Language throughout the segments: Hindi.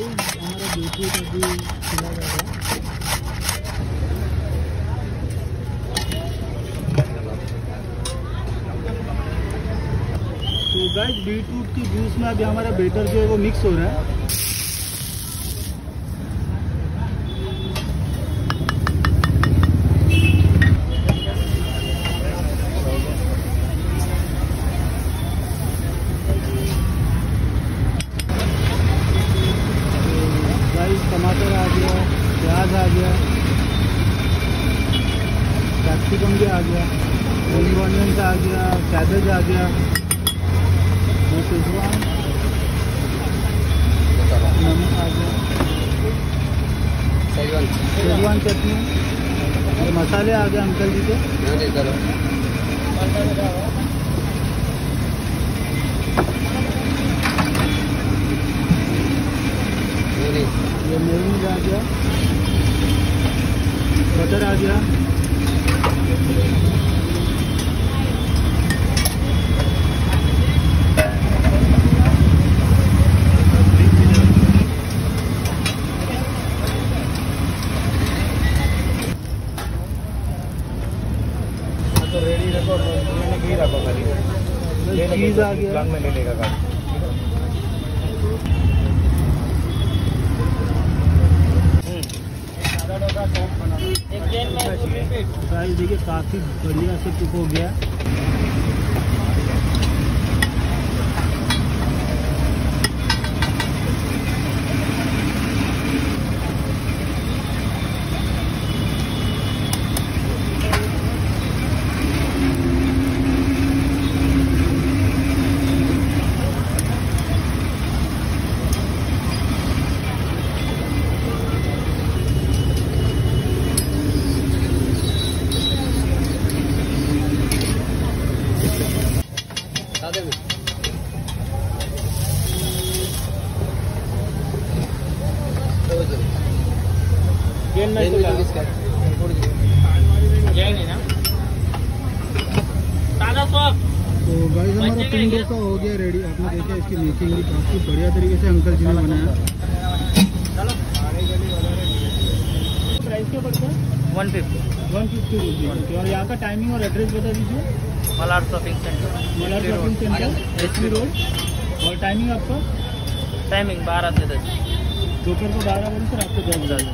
तो गाइस बीटरूट की जूस में अभी हमारा बेटर जो है वो मिक्स हो रहा है गाइस टमाटर आ गया प्याज आ गया। कैप्सिकम भी आ गया? रिंग ऑनियंस आ गया कैबेज आ गया। शेजवान नमक आ गया। शेजवान चटनी। और मसाले आ गए अंकल जी के। मेयूनीज आ गया बटर आ गया तो रेडी रखो लेने की रखो खाली। चीज़ आ गया। में ले लेगा गाड़ी। प्राइस देखिए काफ़ी बढ़िया से कुक हो गया। तो गाइस हमारा पिंग डोसा हो गया रेडी आपने देखा इसकी मेकिंग भी काफ़ी बढ़िया तरीके से अंकल जी ने बनाया। प्राइस क्या पड़ता है? One fifty one fifty rupees और यहाँ का टाइमिंग और एड्रेस बता दीजिए। Malad shopping centre. Malad shopping centre H road और टाइमिंग आपका? टाइमिंग बारह से दस। दोपहर को बारह बजे से रात को दस बजे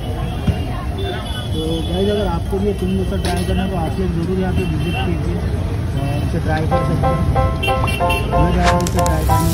तो भाई अगर आपको भी तुम डोसा ट्राई करना है तो आप लोग ज़रूर यहाँ पे विज़िट कीजिए और इसे ट्राई कर सकते हैं। ट्राई करने